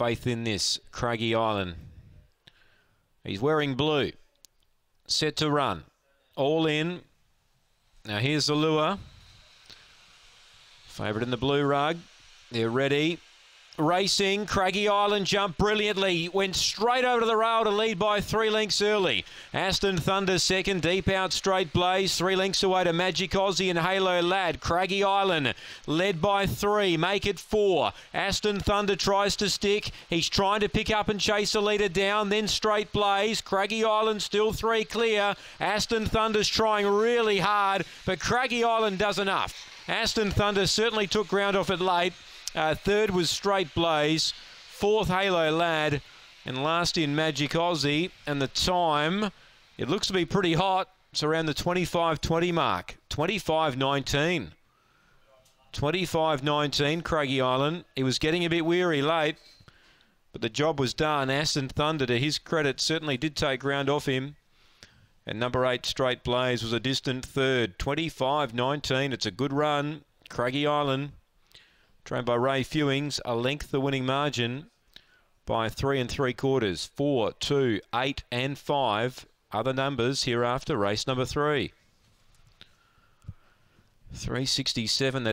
faith in this. Craigie Island. He's wearing blue. Set to run. All in. Now here's the lure. Favourite in the blue rug. They're ready. Racing, Craigie Island jumped brilliantly, went straight over to the rail to lead by three lengths early. Aston Thunder second, deep out straight blaze, three lengths away to Magic Aussie and Halo Lad. Craigie Island led by three, make it four. Aston Thunder tries to stick, he's trying to pick up and chase the leader down, then straight blaze. Craigie Island still three clear. Aston Thunder's trying really hard, but Craigie Island does enough. Aston Thunder certainly took ground off it late. Uh, third was Straight Blaze. Fourth, Halo Lad. And last in Magic Aussie. And the time, it looks to be pretty hot. It's around the 25-20 mark. 25-19. 25-19, Craigie Island. He was getting a bit weary late. But the job was done. Aston Thunder, to his credit, certainly did take ground off him. And number eight, Straight Blaze, was a distant third. 25-19. It's a good run. Craigie Island. Trained by Ray Fewings, a length the winning margin by three and three quarters. Four, two, eight, and five. Other numbers hereafter. Race number three. 367.